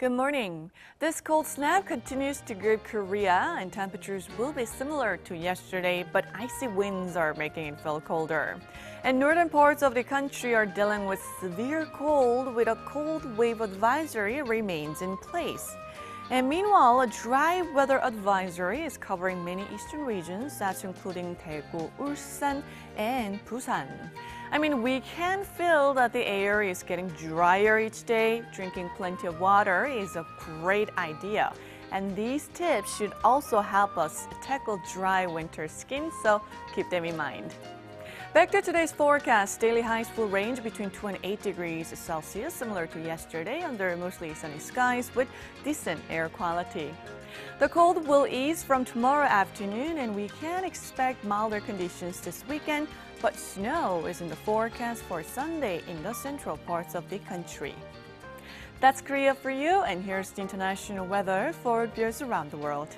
Good morning. This cold snap continues to grip Korea and temperatures will be similar to yesterday, but icy winds are making it feel colder. And northern parts of the country are dealing with severe cold with a cold wave advisory remains in place. And meanwhile, a dry weather advisory is covering many eastern regions, that's including Daegu, Ulsan, and Busan. I mean, we can feel that the air is getting drier each day. Drinking plenty of water is a great idea. And these tips should also help us tackle dry winter skin, so keep them in mind. Back to today's forecast. Daily highs will range between 2 and 8 degrees Celsius, similar to yesterday, under mostly sunny skies with decent air quality. The cold will ease from tomorrow afternoon, and we can expect milder conditions this weekend, but snow is in the forecast for Sunday in the central parts of the country. That's Korea for you, and here's the international weather for viewers around the world.